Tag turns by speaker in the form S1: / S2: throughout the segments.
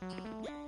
S1: Thank.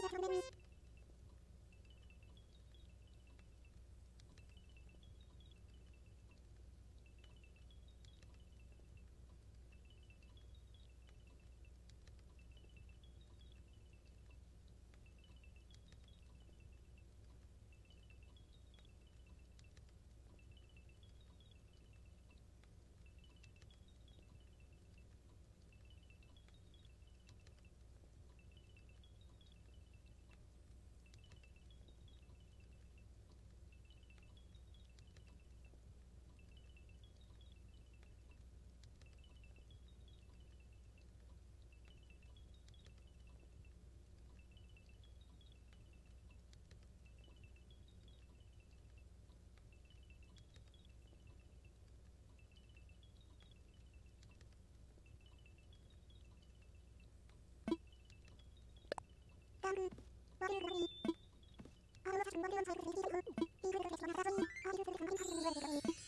S1: Oh, Thank you.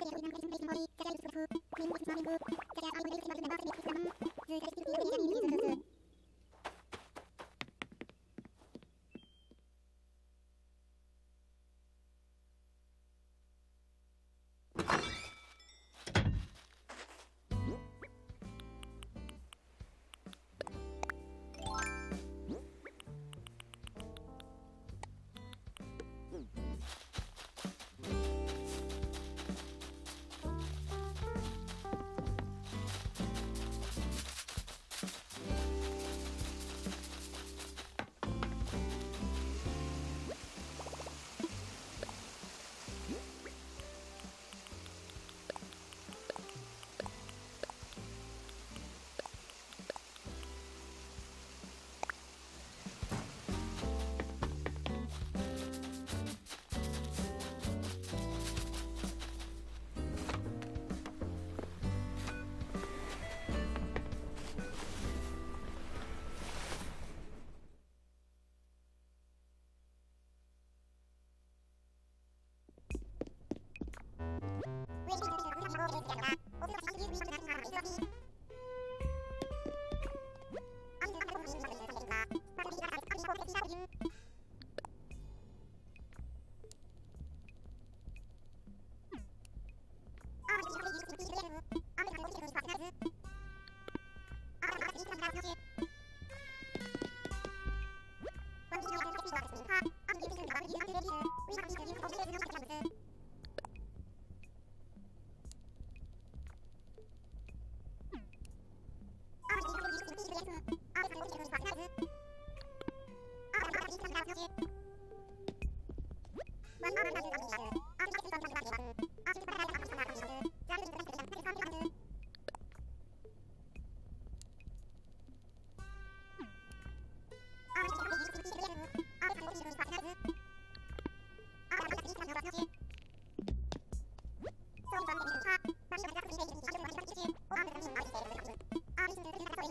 S1: 私は。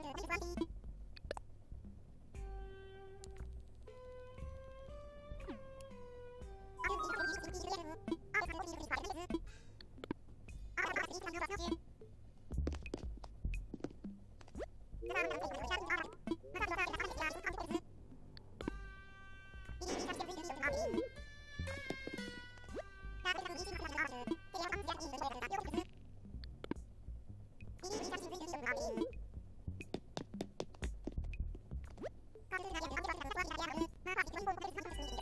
S1: going to for the